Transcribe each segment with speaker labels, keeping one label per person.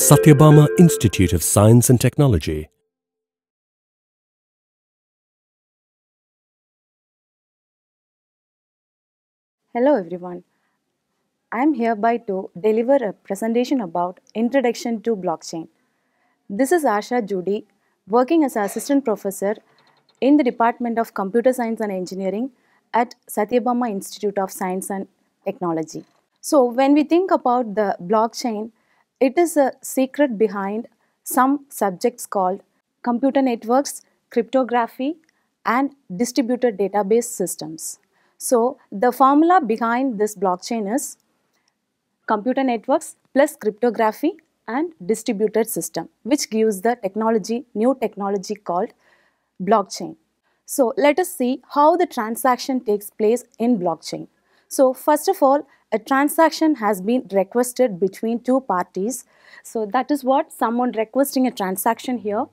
Speaker 1: Sathyabama Institute of Science and Technology.
Speaker 2: Hello everyone. I am hereby to deliver a presentation about Introduction to Blockchain. This is Asha Judi, working as assistant professor in the Department of Computer Science and Engineering at Sathyabama Institute of Science and Technology. So when we think about the blockchain, it is a secret behind some subjects called computer networks, cryptography, and distributed database systems. So the formula behind this blockchain is computer networks plus cryptography and distributed system which gives the technology new technology called blockchain so let us see how the transaction takes place in blockchain so first of all a transaction has been requested between two parties so that is what someone requesting a transaction here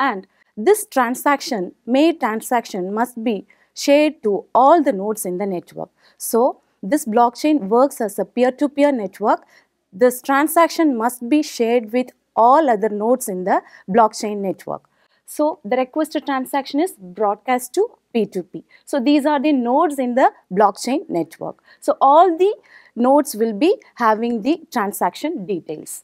Speaker 2: and this transaction made transaction must be shared to all the nodes in the network so this blockchain works as a peer-to-peer network. This transaction must be shared with all other nodes in the blockchain network. So the requested transaction is broadcast to P2P. So these are the nodes in the blockchain network. So all the nodes will be having the transaction details.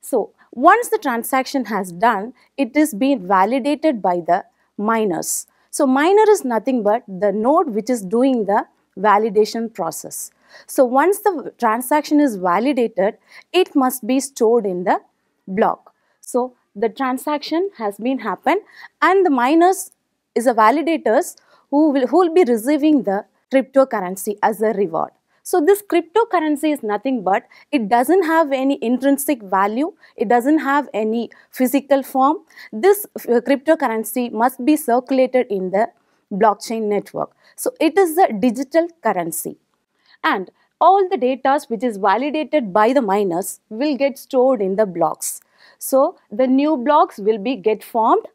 Speaker 2: So once the transaction has done, it is being validated by the miners. So miner is nothing but the node which is doing the validation process. So once the transaction is validated, it must be stored in the block. So the transaction has been happened and the miners is a validators who will, who will be receiving the cryptocurrency as a reward. So this cryptocurrency is nothing but it doesn't have any intrinsic value, it doesn't have any physical form. This uh, cryptocurrency must be circulated in the blockchain network. So it is a digital currency and all the data which is validated by the miners will get stored in the blocks. So the new blocks will be get formed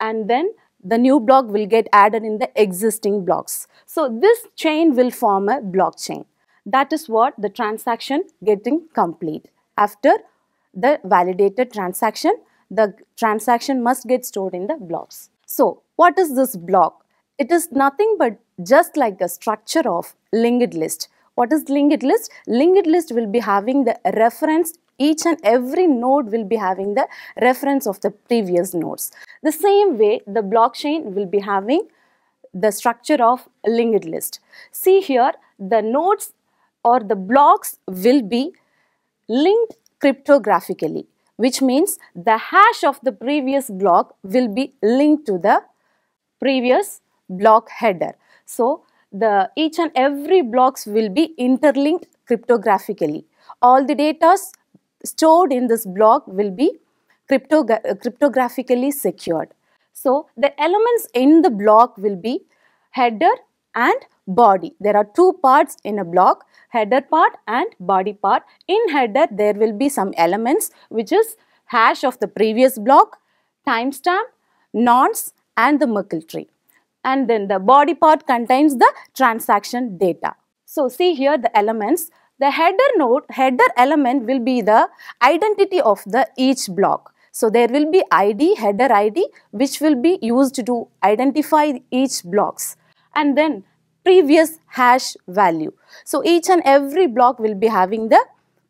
Speaker 2: and then the new block will get added in the existing blocks. So this chain will form a blockchain. That is what the transaction getting complete. After the validated transaction, the transaction must get stored in the blocks. So what is this block? It is nothing but just like a structure of linked list. What is linked list? Linked list will be having the reference each and every node will be having the reference of the previous nodes. The same way the blockchain will be having the structure of linked list. See here the nodes or the blocks will be linked cryptographically which means the hash of the previous block will be linked to the previous block header. So the each and every blocks will be interlinked cryptographically. All the data stored in this block will be crypto cryptographically secured. So the elements in the block will be header and body. There are two parts in a block, header part and body part. In header, there will be some elements which is hash of the previous block, timestamp, nonce and the Merkle tree and then the body part contains the transaction data. So see here the elements. The header node, header element will be the identity of the each block. So there will be ID, header ID which will be used to identify each blocks and then previous hash value. So each and every block will be having the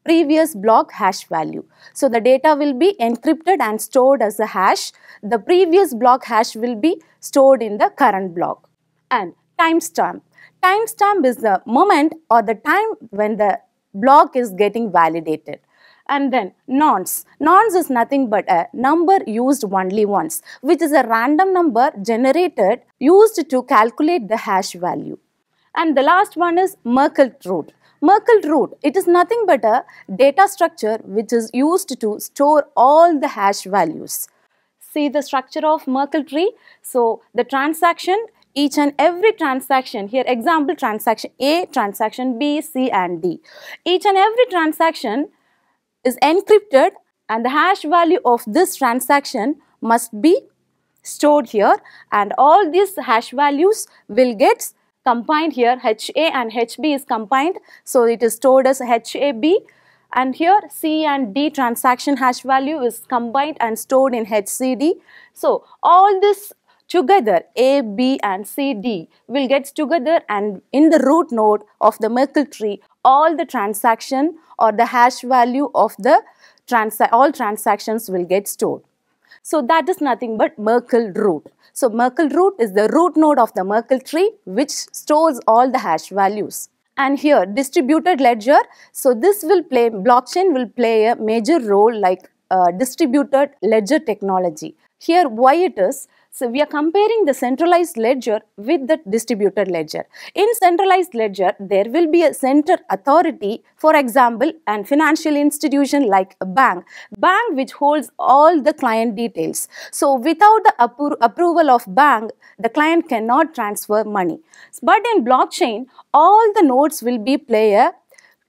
Speaker 2: previous block hash value. So the data will be encrypted and stored as a hash. The previous block hash will be stored in the current block. And timestamp. Timestamp is the moment or the time when the block is getting validated. And then nonce. Nonce is nothing but a number used only once, which is a random number generated used to calculate the hash value. And the last one is Merkle root. Merkle root, it is nothing but a data structure which is used to store all the hash values. See the structure of Merkle tree. So the transaction, each and every transaction, here example transaction A, transaction B, C and D. Each and every transaction is encrypted and the hash value of this transaction must be stored here and all these hash values will get combined here HA and HB is combined so it is stored as HAB and here C and D transaction hash value is combined and stored in HCD. So all this together A, B and C, D will get together and in the root node of the Merkle tree all the transaction or the hash value of the transa all transactions will get stored. So that is nothing but Merkle root. So Merkle root is the root node of the Merkle tree which stores all the hash values. And here distributed ledger, so this will play, blockchain will play a major role like uh, distributed ledger technology. Here why it is, so we are comparing the centralized ledger with the distributed ledger. In centralized ledger, there will be a center authority, for example, an financial institution like a bank, bank which holds all the client details. So without the appro approval of bank, the client cannot transfer money. But in blockchain, all the nodes will be play a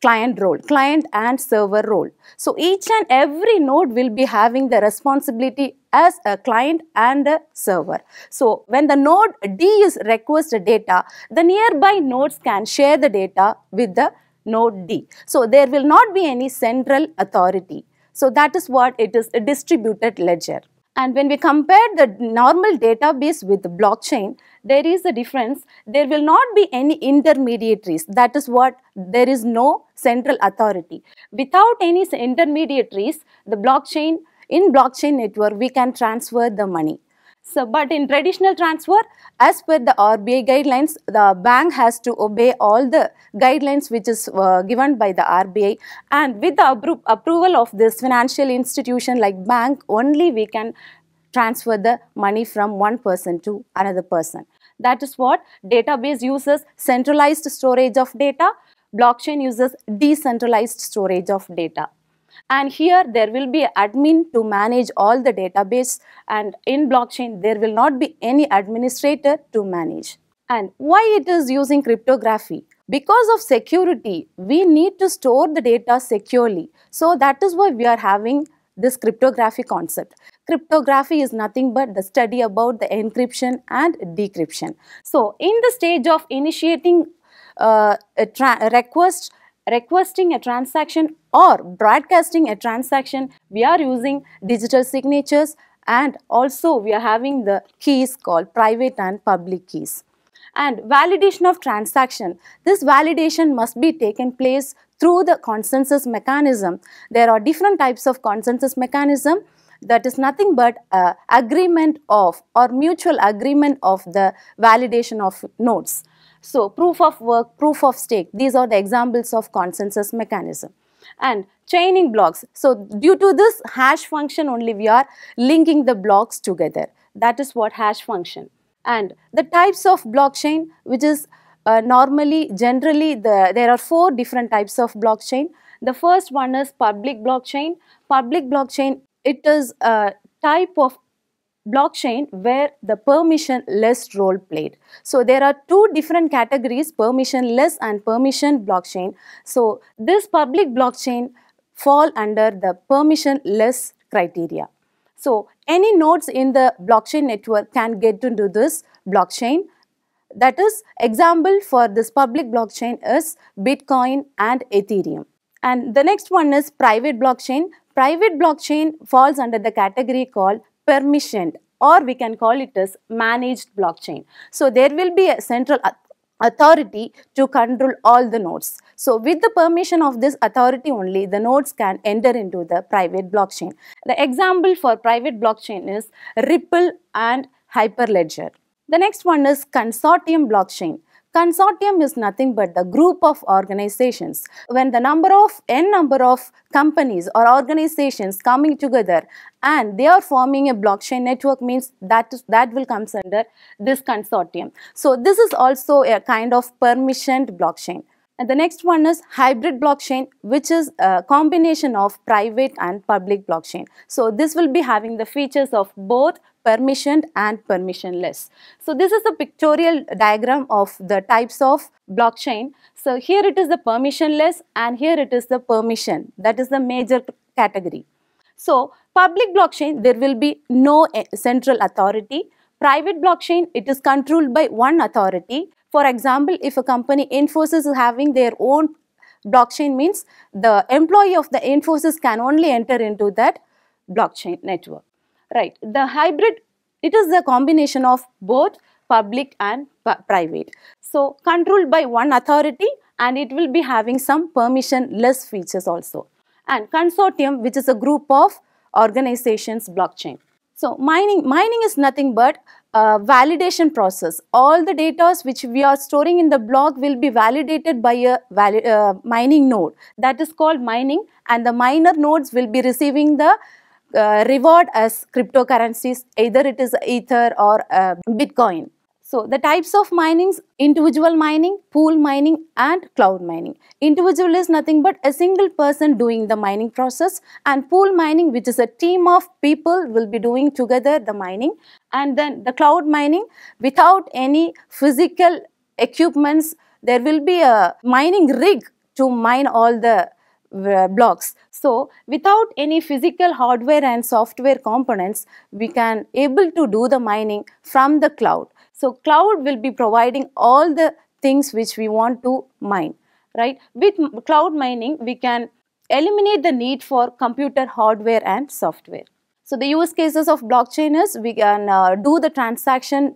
Speaker 2: client role, client and server role. So each and every node will be having the responsibility as a client and a server. So when the node D is request data, the nearby nodes can share the data with the node D. So there will not be any central authority. So that is what it is a distributed ledger. And when we compare the normal database with the blockchain, there is a difference. There will not be any intermediaries. That is what there is no central authority. Without any intermediaries, the blockchain, in blockchain network, we can transfer the money. So, but in traditional transfer, as per the RBI guidelines, the bank has to obey all the guidelines which is uh, given by the RBI and with the appro approval of this financial institution like bank, only we can transfer the money from one person to another person. That is what database uses centralized storage of data, blockchain uses decentralized storage of data and here there will be admin to manage all the database and in blockchain there will not be any administrator to manage. And why it is using cryptography? Because of security, we need to store the data securely. So that is why we are having this cryptography concept. Cryptography is nothing but the study about the encryption and decryption. So in the stage of initiating uh, a, a request requesting a transaction or broadcasting a transaction, we are using digital signatures and also we are having the keys called private and public keys. And validation of transaction. This validation must be taken place through the consensus mechanism. There are different types of consensus mechanism that is nothing but uh, agreement of or mutual agreement of the validation of nodes. So proof of work, proof of stake, these are the examples of consensus mechanism. And chaining blocks. So due to this hash function only we are linking the blocks together. That is what hash function. And the types of blockchain which is uh, normally generally the, there are four different types of blockchain. The first one is public blockchain. Public blockchain it is a type of blockchain where the permission-less role played. So there are two different categories, permission-less and permission blockchain. So this public blockchain fall under the permission-less criteria. So any nodes in the blockchain network can get into this blockchain. That is example for this public blockchain is Bitcoin and Ethereum. And the next one is private blockchain. Private blockchain falls under the category called permissioned or we can call it as managed blockchain. So there will be a central authority to control all the nodes. So with the permission of this authority only, the nodes can enter into the private blockchain. The example for private blockchain is Ripple and Hyperledger. The next one is consortium blockchain. Consortium is nothing but the group of organizations. When the number of n number of companies or organizations coming together and they are forming a blockchain network means that that will comes under this consortium. So this is also a kind of permissioned blockchain. And the next one is hybrid blockchain, which is a combination of private and public blockchain. So this will be having the features of both permissioned and permissionless. So this is a pictorial diagram of the types of blockchain. So here it is the permissionless and here it is the permission. That is the major category. So public blockchain, there will be no eh, central authority. Private blockchain, it is controlled by one authority for example, if a company Infosys is having their own blockchain means the employee of the Infosys can only enter into that blockchain network. Right. The hybrid, it is the combination of both public and private. So, controlled by one authority and it will be having some permission-less features also. And consortium, which is a group of organizations blockchain. So, mining, mining is nothing but a validation process. All the data which we are storing in the block will be validated by a uh, mining node. That is called mining and the miner nodes will be receiving the uh, reward as cryptocurrencies, either it is Ether or uh, Bitcoin. So, the types of minings, individual mining, pool mining and cloud mining. Individual is nothing but a single person doing the mining process and pool mining which is a team of people will be doing together the mining and then the cloud mining without any physical equipments there will be a mining rig to mine all the blocks. So, without any physical hardware and software components, we can able to do the mining from the cloud. So, cloud will be providing all the things which we want to mine, right. With cloud mining, we can eliminate the need for computer hardware and software. So, the use cases of blockchain is we can uh, do the transaction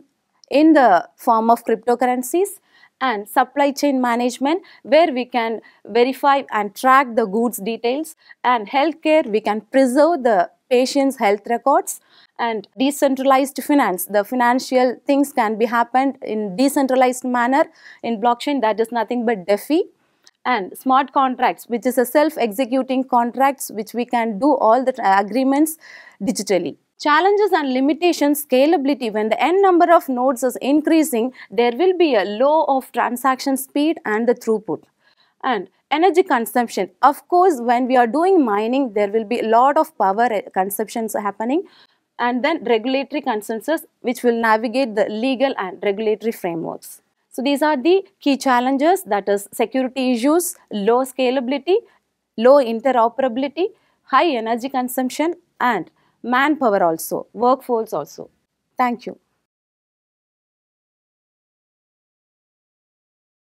Speaker 2: in the form of cryptocurrencies and supply chain management where we can verify and track the goods details. And healthcare we can preserve the patient's health records. And decentralized finance the financial things can be happened in decentralized manner in blockchain. That is nothing but defi. And smart contracts which is a self executing contracts which we can do all the agreements digitally Challenges and limitations, scalability, when the n number of nodes is increasing, there will be a low of transaction speed and the throughput. And energy consumption, of course, when we are doing mining, there will be a lot of power eh, consumptions happening and then regulatory consensus which will navigate the legal and regulatory frameworks. So these are the key challenges that is security issues, low scalability, low interoperability, high energy consumption and manpower also, workforce also. Thank you.